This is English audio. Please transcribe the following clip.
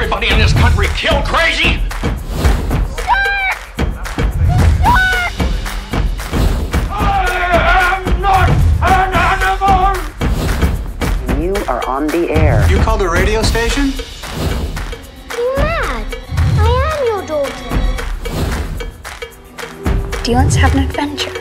everybody in this country killed crazy? on the air. You called a radio station? Mad. I am your daughter. Do you want to have an adventure?